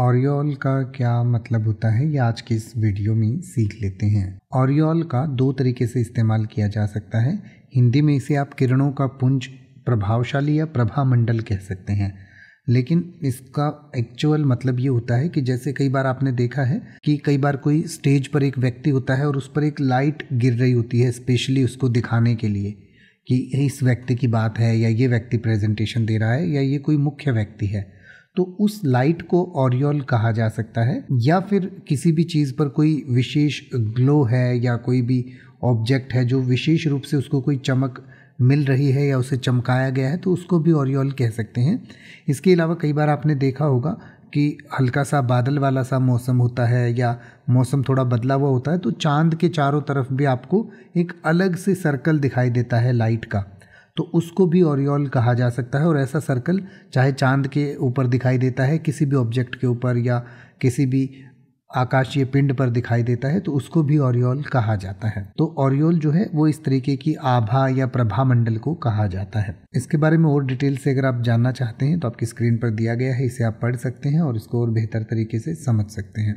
Oriole का क्या मतलब होता है, ये आज के इस वीडियो में सीख लेते हैं। ऑरियोल का दो तरीके से इस्तेमाल किया जा सकता है। हिंदी में इसे आप किरणों का पुंज, प्रभावशाली या प्रभा मंडल कह सकते हैं। लेकिन इसका एक्चुअल मतलब ये होता है कि जैसे कई बार आपने देखा है कि कई बार कोई स्टेज पर एक व्यक्ति होता है और उस पर एक लाइट गिर रही होती है स्पेशली उसको दिखाने के लिए कि इस व्यक्ति की बात है या ये व्यक्ति प्रेजेंटेशन दे रहा है या ये कोई मुख्य व्यक्ति है। तो उस लाइट को ऑरियोल कहा जा सकता है, या फिर किसी भी चीज़ पर कोई विशेष ग्लो है या कोई भी ऑब्जेक्ट है जो विशेष रूप से उसको कोई चमक मिल रही है या उसे चमकाया गया है तो उसको भी ऑरियोल कह सकते हैं। इसके अलावा कई बार आपने देखा होगा कि हल्का सा बादल वाला सा मौसम होता है या मौसम थोड़ा बदला हुआ होता है तो चाँद के चारों तरफ़ भी आपको एक अलग से सर्कल दिखाई देता है लाइट का। तो उसको भी ओरियोल कहा जा सकता है और ऐसा सर्कल चाहे चाँद के ऊपर दिखाई देता है, किसी भी ऑब्जेक्ट के ऊपर या किसी भी आकाशीय पिंड पर दिखाई देता है तो उसको भी ओरियोल कहा जाता है। तो ओरियोल जो है, वो इस तरीके की आभा या प्रभा मंडल को कहा जाता है। इसके बारे में और डिटेल से अगर आप जानना चाहते हैं तो आपकी स्क्रीन पर दिया गया है, इसे आप पढ़ सकते हैं और इसको और बेहतर तरीके से समझ सकते हैं।